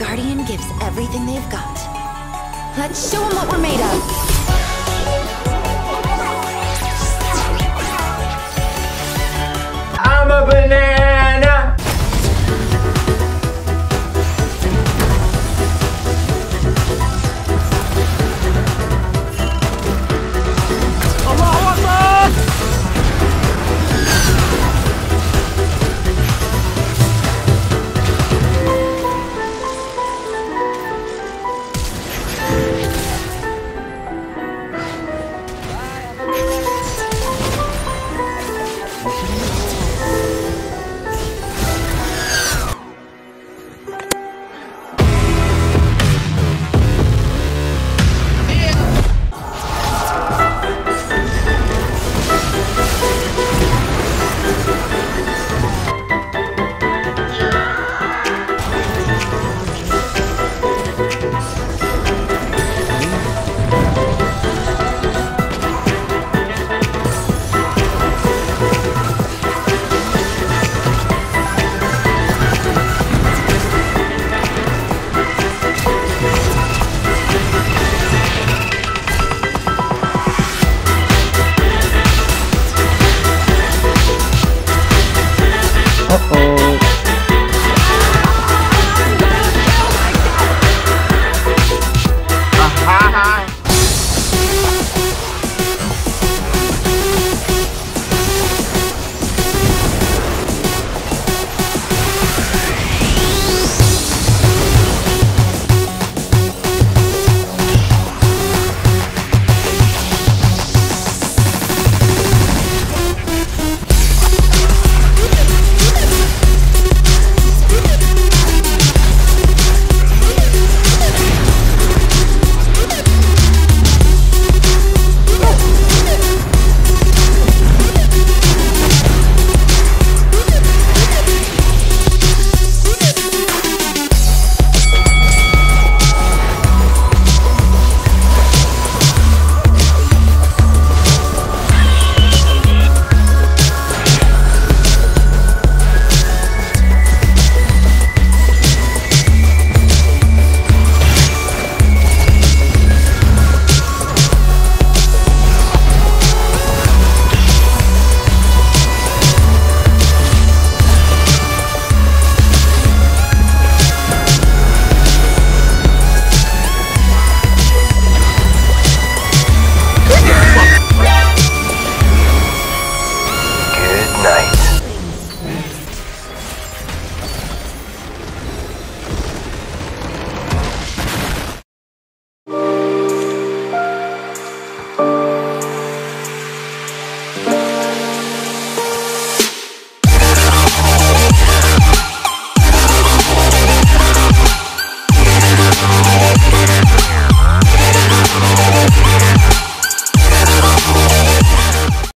Guardian gives everything they've got. Let's show them what we're made of.